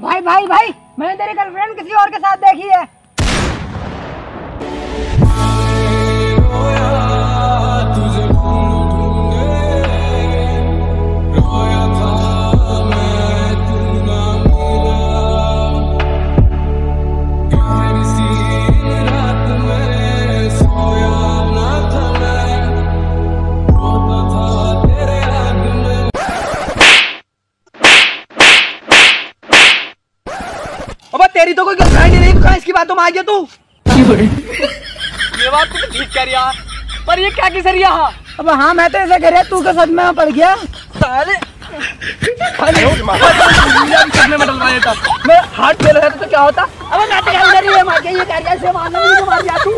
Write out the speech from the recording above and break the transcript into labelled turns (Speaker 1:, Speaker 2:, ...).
Speaker 1: भाई भाई भाई मैंने तेरी गर्लफ्रेंड किसी और के साथ देखी है।
Speaker 2: अबे तेरी तो कोई गर्लफ्रेंड नहीं तो कहाँ इसकी बातों में आ गया तू? ये बात तो ठीक कर यार पर ये क्या किसर यहाँ?
Speaker 1: अब हाँ मैं तो ऐसा कर रहा तू के सच में पड़ गया।
Speaker 2: साले मैं हाथ फेल हो जाता तो क्या होता?
Speaker 1: अब मैं तो ये मार के ये कर से मारना नहीं मार जा तू।